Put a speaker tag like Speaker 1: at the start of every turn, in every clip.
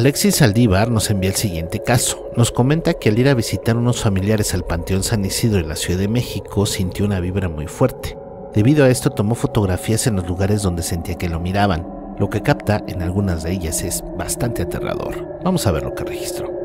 Speaker 1: Alexis Aldívar nos envía el siguiente caso. Nos comenta que al ir a visitar unos familiares al Panteón San Isidro en la Ciudad de México sintió una vibra muy fuerte. Debido a esto tomó fotografías en los lugares donde sentía que lo miraban. Lo que capta en algunas de ellas es bastante aterrador. Vamos a ver lo que registró.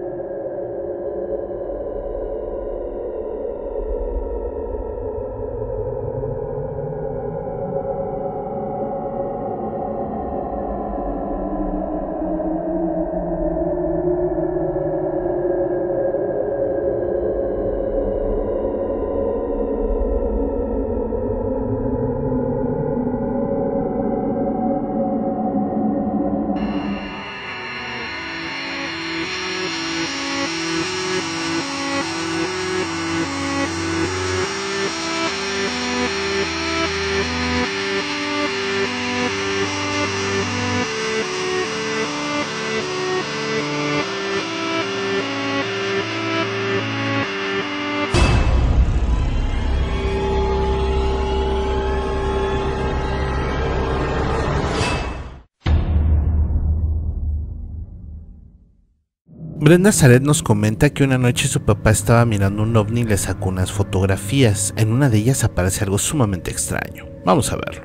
Speaker 1: Brenda Zaret nos comenta que una noche su papá estaba mirando un ovni y le sacó unas fotografías. En una de ellas aparece algo sumamente extraño. Vamos a verlo.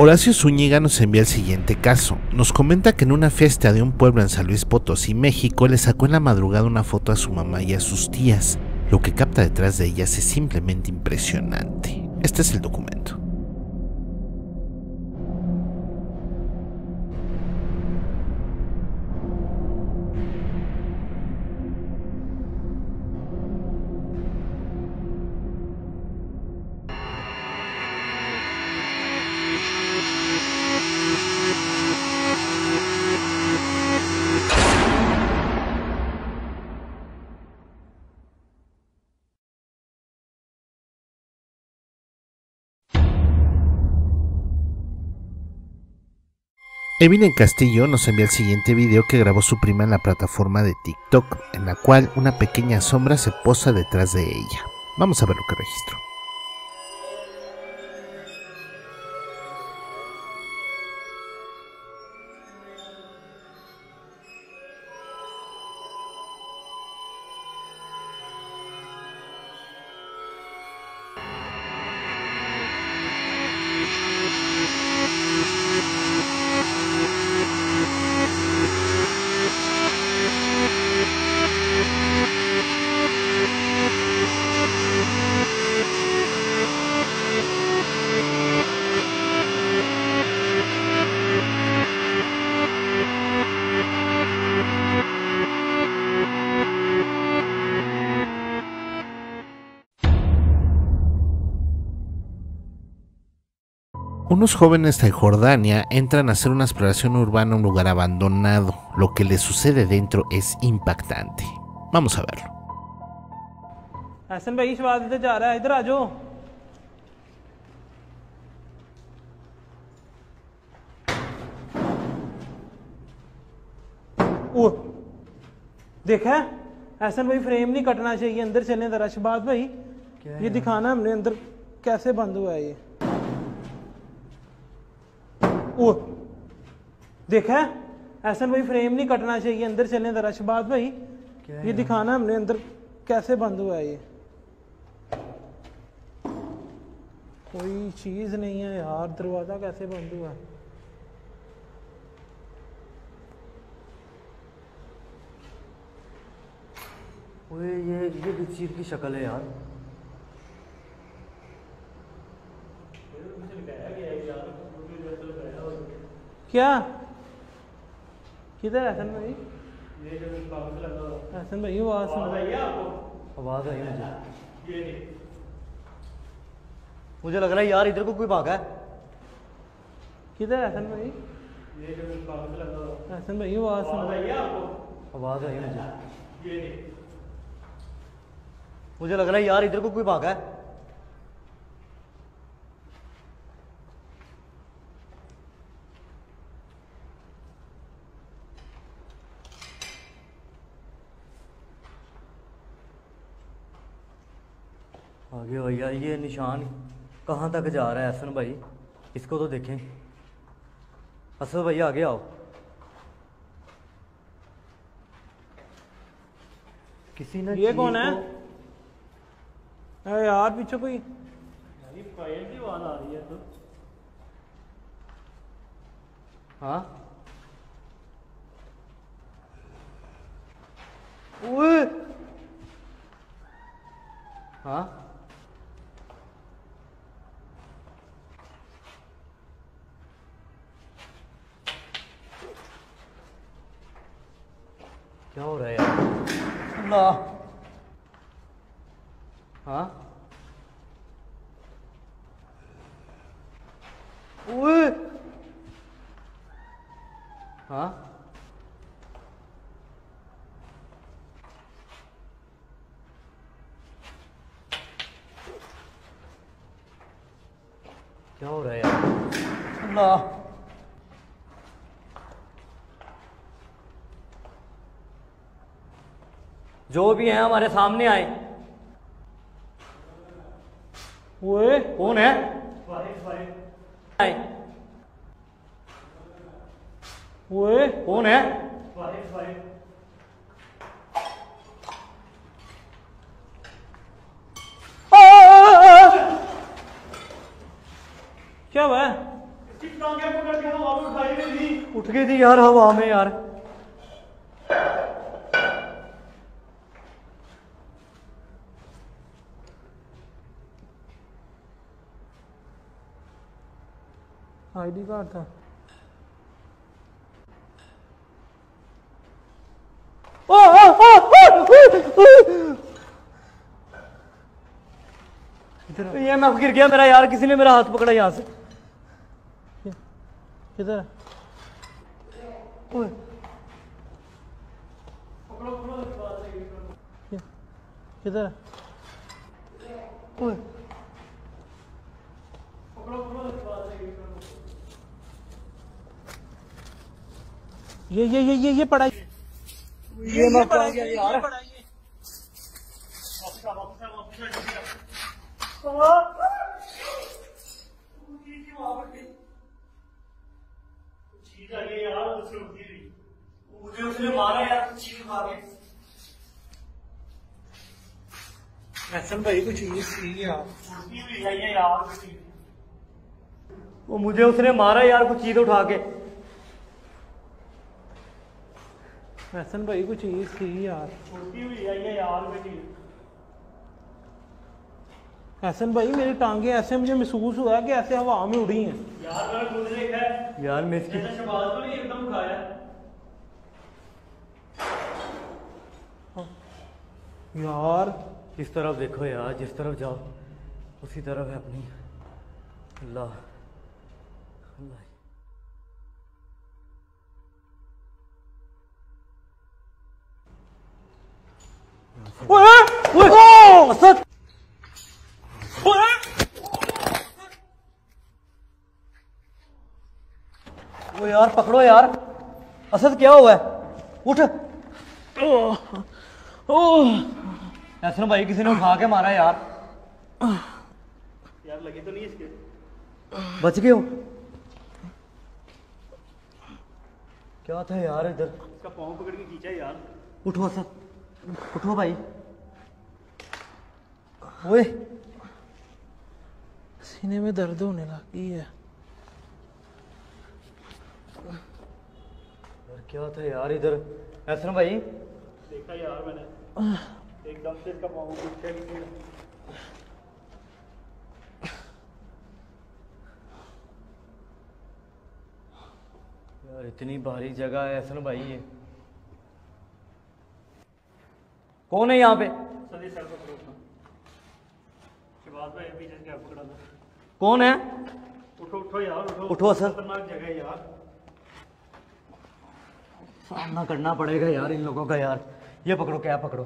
Speaker 1: Horacio Zúñiga nos envía el siguiente caso. Nos comenta que en una fiesta de un pueblo en San Luis Potosí, México, le sacó en la madrugada una foto a su mamá y a sus tías. Lo que capta detrás de ellas es simplemente impresionante. Este es el documento. Evinen Castillo nos envía el siguiente video que grabó su prima en la plataforma de TikTok, en la cual una pequeña sombra se posa detrás de ella. Vamos a ver lo que registró. Unos jóvenes de Jordania entran a hacer una exploración urbana a un lugar abandonado. Lo que les sucede dentro es impactante. Vamos a verlo.
Speaker 2: Hasan भाई शवाद इधर जा रहा है इधर आ जाओ ओ देखा है? हसन भाई फ्रेम नहीं कटना चाहिए अंदर चलने जरा शबाद भाई ये दिखाना हमने अंदर कैसे बंद हुआ है ये देखा है? हसन भाई फ्रेम नहीं कटना चाहिए अंदर चलने जरा शबाद भाई ये दिखाना हमने अंदर कैसे बंद हुआ है ये? कोई चीज़ नहीं है यार दरवाज़ा कैसे बंद हुआ है?
Speaker 3: ओए ये ये चीज़ की शक्ल है यार।
Speaker 2: क्या? किधर है हसन भाई? हसन भाई आवाज़ सुन रही
Speaker 3: आवाज़ आई मुझे। मुझे लग रहा है यार इधर को कोई भागा है।
Speaker 2: किधर है हसन भाई? हसन भाई आवाज़ सुन रही
Speaker 3: आवाज़ आई मुझे। मुझे लग रहा है यार इधर को कोई भागा है। आगे भैया ये निशान कहाँ तक जा रहा है असन भाई? इसको तो देखें। हसन भाई आगे आओ। किसी ने
Speaker 2: ये कौन है? अरे यार पीछे कोई
Speaker 3: हाँ? ओए! हाँ? क्या हो रहा है यार अल्लाह हाँ ओए हाँ क्या हो रहा है यार अल्लाह जो भी हैं हमारे सामने आए।
Speaker 2: ओए
Speaker 3: कौन है? आए कौन है?
Speaker 2: क्या हुआ?
Speaker 3: उठ गई थी यार हवा में यार।
Speaker 2: आईडी कार्ड था
Speaker 3: ये मैं गिर गया मेरा यार किसी ने मेरा हाथ पकड़ा यहाँ से
Speaker 2: किधर किधर है?
Speaker 3: ओए।
Speaker 2: ये ये ये ये ये पड़ा ये
Speaker 3: ये मुझे उसने मारा यार चीज़ मार के
Speaker 2: भाई कुछ यार।
Speaker 3: वो मुझे उसने मारा यार कुछ चीज़ उठा के।
Speaker 2: हसन भाई कुछ चीज़ थी यार। छोटी हुई आई है यार बेटी। हसन भाई मेरी टांगे ऐसे मुझे महसूस हुआ कि ऐसे हवा में उड़ी हैं।
Speaker 3: यार मैंने खुद देखा है। यार मैं इसकी शहबाज को नहीं एकदम खाया।
Speaker 2: यार
Speaker 3: इस तरफ़ देखो यार जिस तरफ़ जाओ उसी तरफ़ है अपनी। अल्लाह। अल्लाह। वो यार पकड़ो यार। असद क्या हुआ? है उठ।
Speaker 2: ओह
Speaker 3: ऐसा भाई किसी ने उठा के मारा यार।
Speaker 4: यार लगी तो नहीं इसके।
Speaker 3: बच गए हो क्या था यार इधर?
Speaker 4: इसका पाँव पकड़ के खींचा यार।
Speaker 3: उठो असद। उठो भाई। ओए।
Speaker 2: सीने में दर्द होने लगी है।
Speaker 3: यार क्या था यार इधर? ऐसा भाई।
Speaker 4: देखा यार मैंने। एकदम से इसका पाँव पीछे नीचे
Speaker 3: इतनी भारी जगह है हसन भाई ये। कौन है यहाँ पे? कौन है?
Speaker 4: उठो उठो यार उठो।
Speaker 3: उठो सर।
Speaker 4: जगह यार।
Speaker 3: सामना करना पड़ेगा यार इन लोगों का यार। ये पकड़ो क्या पकड़ो?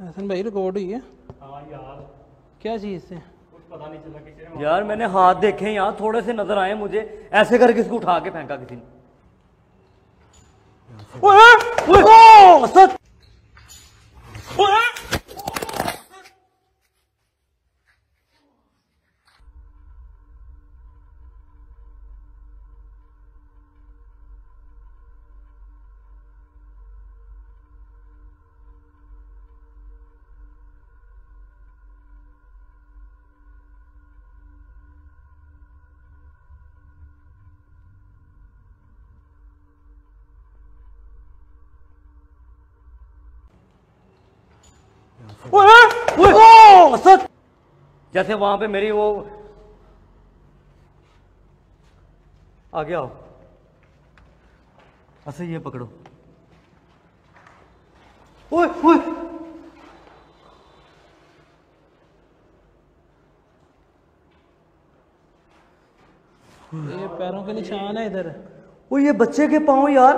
Speaker 2: एहसन भाई रिकॉर्ड हुई है?
Speaker 4: हाँ यार।
Speaker 2: क्या चीज़ से
Speaker 4: कुछ पता नहीं चला किसी ने
Speaker 3: यार मैंने हाथ देखे यहाँ थोड़े से नज़र आए मुझे। ऐसे करके इसको उठा के फेंका किसी ने। ओए, असद! ओए, ओए, असद! जैसे वहाँ पे मेरी वो आगे आओ। असद ये पकड़ो। ओए ओए।
Speaker 2: ये पैरों के निशान है इधर।
Speaker 3: वो ये बच्चे के पाँव यार।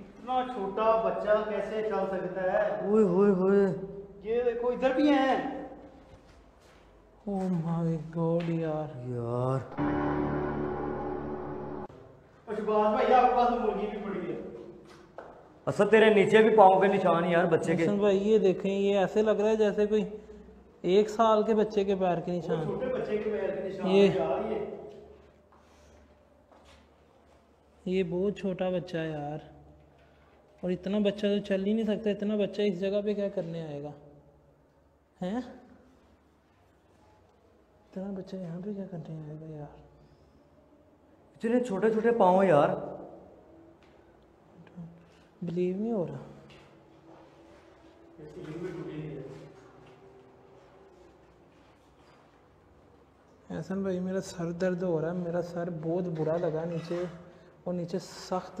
Speaker 4: इतना छोटा बच्चा कैसे चल सकता है?
Speaker 3: ओए होए होए
Speaker 4: ये देखो इधर भी हैं।
Speaker 2: ओ माय गॉड यार।
Speaker 3: यार।
Speaker 4: और भाई आपके पास तो मुर्गी भी पड़ी है।
Speaker 3: असद तेरे नीचे भी पाँव के निशान यार बच्चे के।
Speaker 2: भाई ये देखें ये ऐसे लग रहा है जैसे कोई एक साल के बच्चे के पैर के निशान।
Speaker 4: छोटे बच्चे के पैर के निशान
Speaker 2: ये-
Speaker 4: यार ये।
Speaker 2: ये बहुत छोटा बच्चा है यार। और इतना बच्चा तो चल ही नहीं सकता इतना बच्चा इस जगह पे क्या करने आएगा? हैं? इतना बच्चा यहाँ पे क्या करने आएगा यार?
Speaker 3: इतने छोटे छोटे पाँव यार।
Speaker 2: बिलीव नहीं हो रहा। ऐसा भाई मेरा सर दर्द हो रहा है। मेरा सर बहुत बुरा लगा नीचे और नीचे सख्त